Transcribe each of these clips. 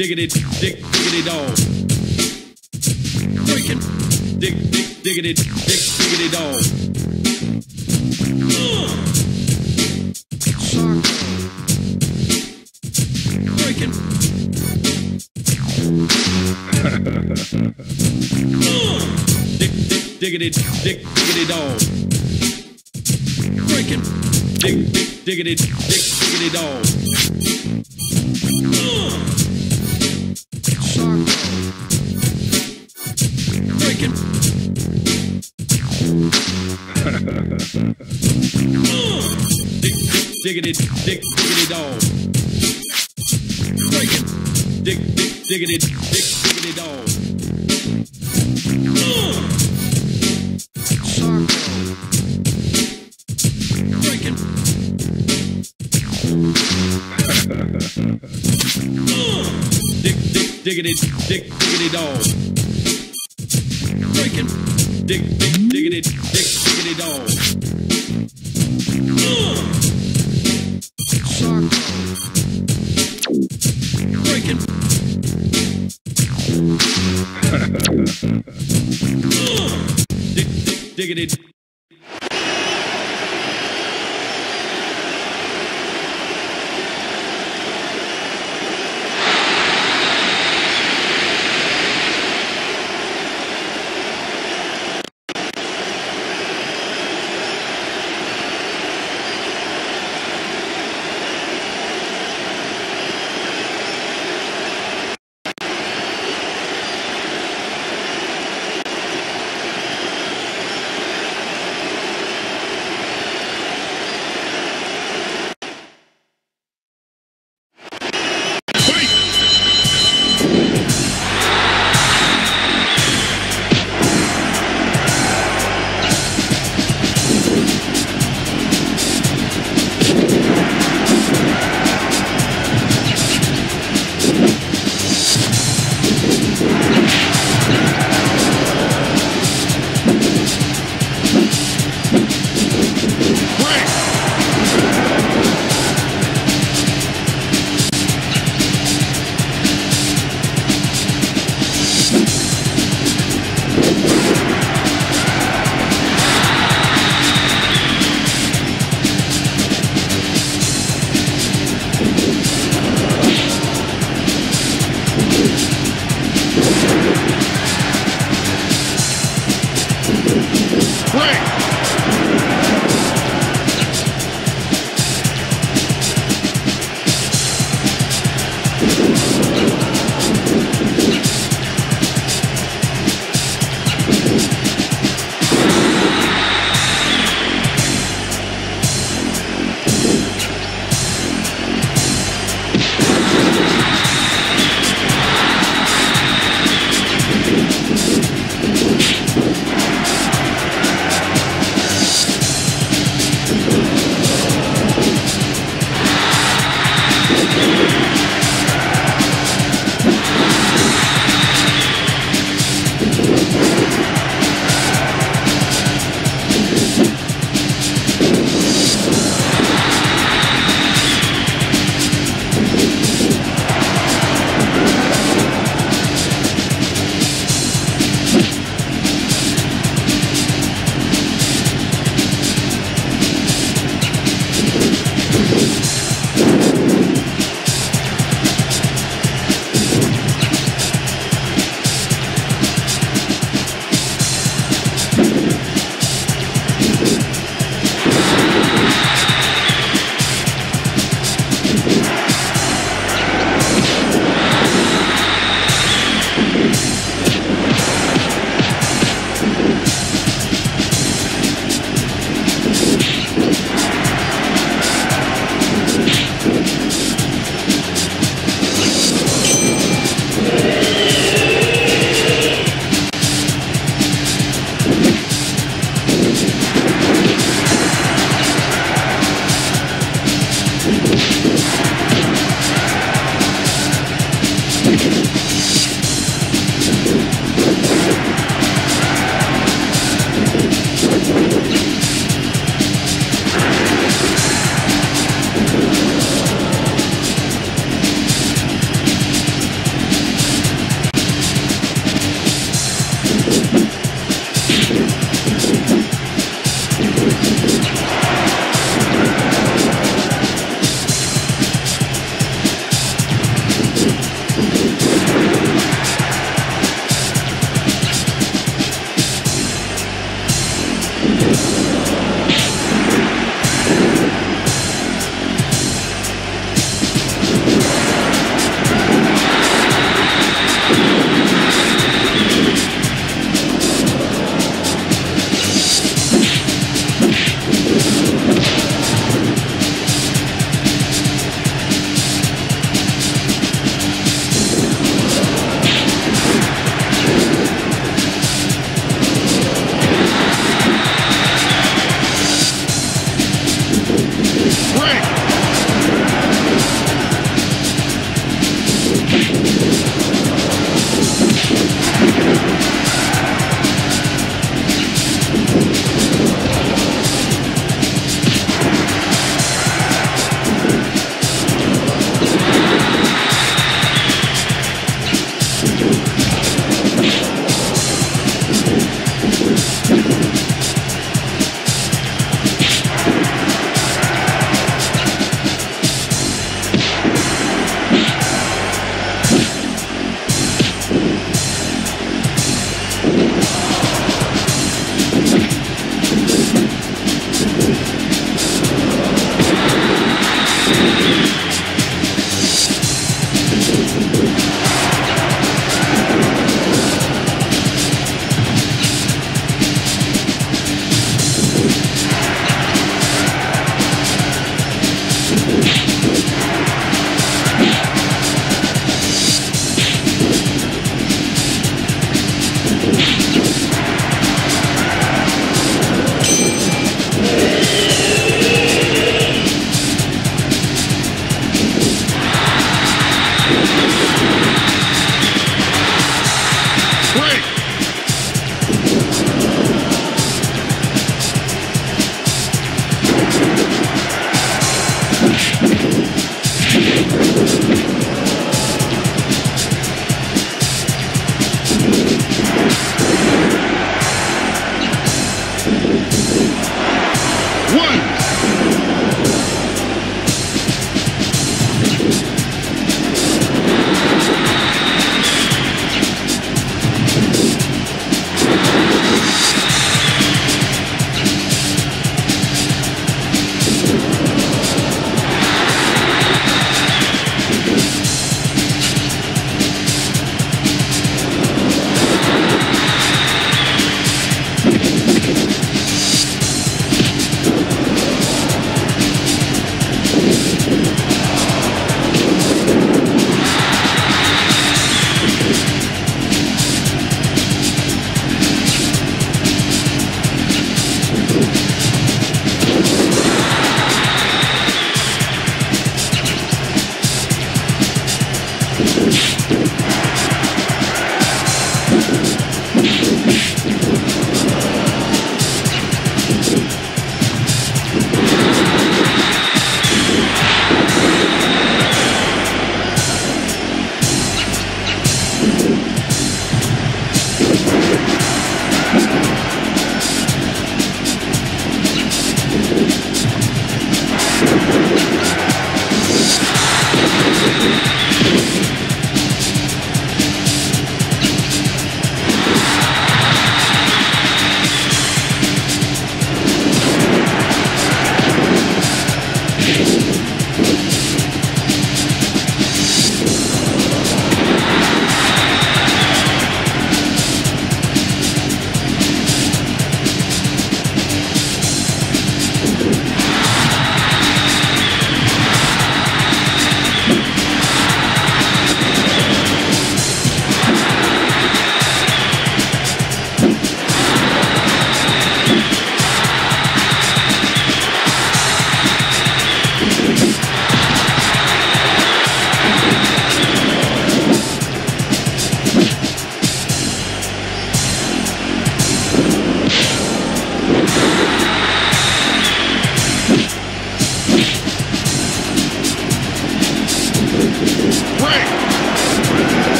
Diggity, dig, diggity dog. Breaking. Dig, dig, diggity, dig, diggity dog. Diggity, dig, diggity dog. Breaking. Dig, dig, diggity, dig, diggity dog. Breaking. dig, dig, diggity, dig, diggity dog. Breaking. Dig, dig, diggity, dig, diggity dog. Diggity, dig, diggity dog. Breaking. Dig, dig, diggity, dig, diggity dog. Breaking. dig, dig, diggity.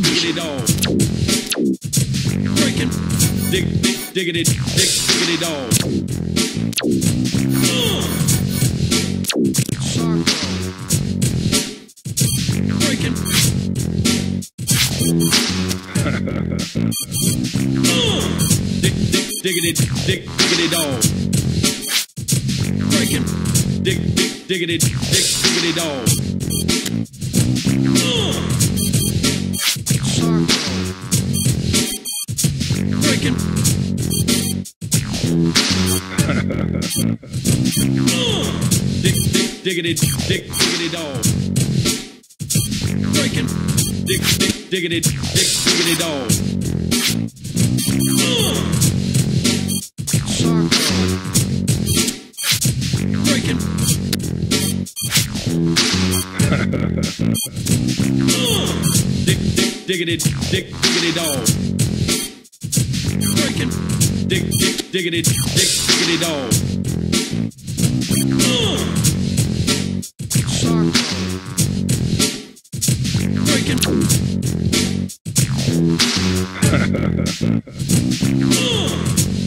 Diggity dog. Breaking. Dig, dig, diggity, dig, diggity dog. Breaking. dig, dig, diggity, dig, diggity dog. Breaking. Dig, dig, diggity, dig, diggity dog. chicken. dick, dick, diggity, dick, diggity dog. Breaking. Dick, dick, diggity, dick, diggity dog. Breaking. dick, dick, diggity, dick, diggity dog. Breaking. Dick, dick, diggity, dick, diggity dog. Breaking.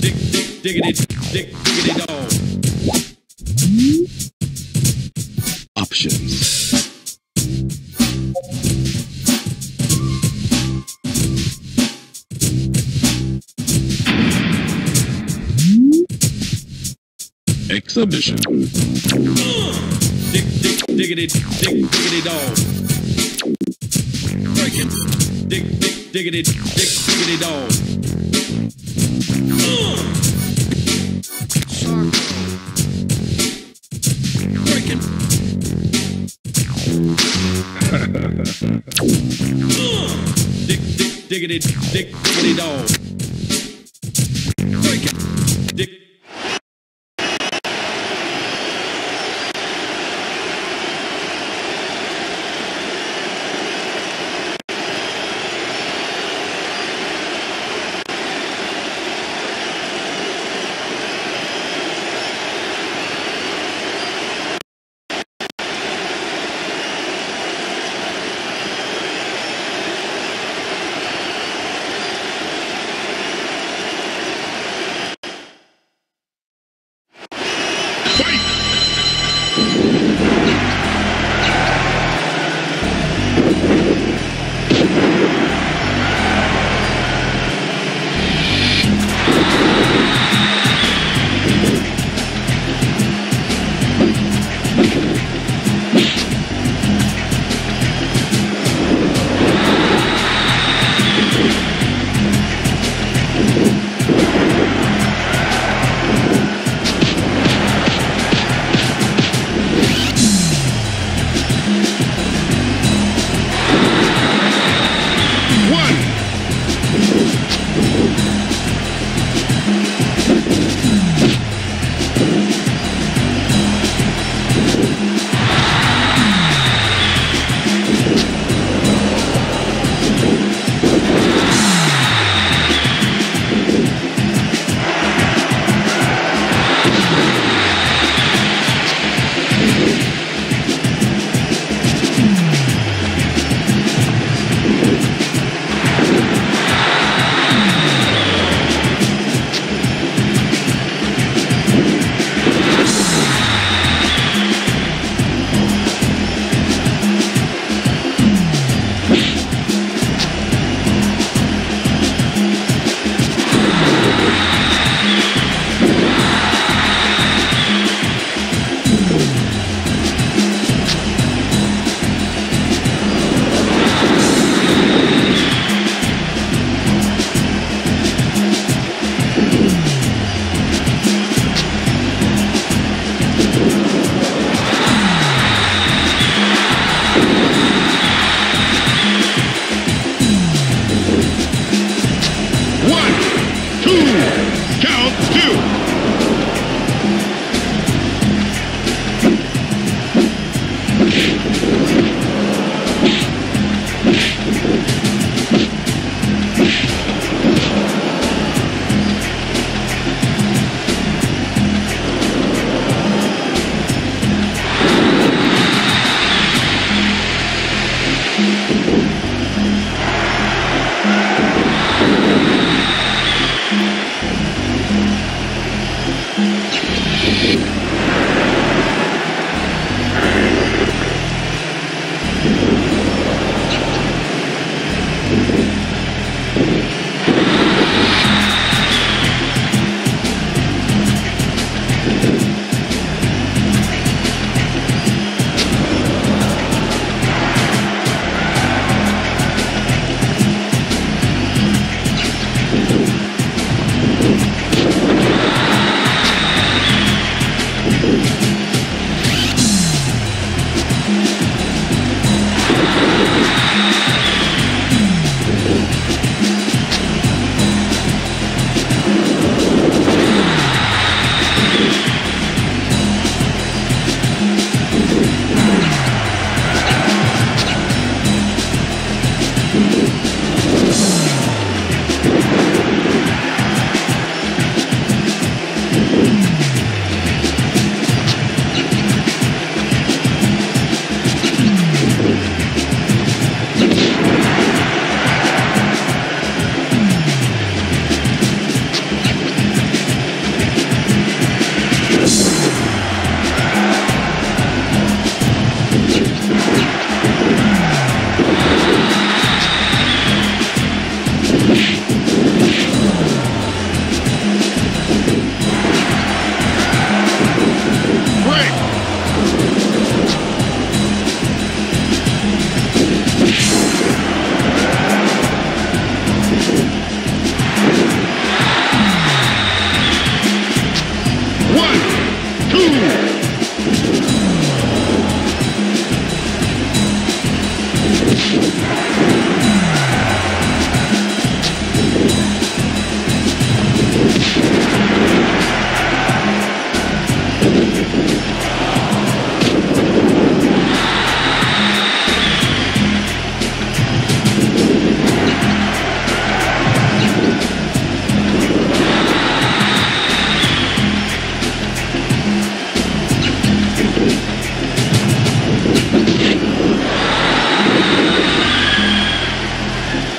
dick, dick, diggity, dick, diggity dog. Dick, diggity, diggity dog. Breaking. Diggity, diggity dog. Diggity, dick, diggity dog. Breaking. Dick.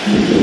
One,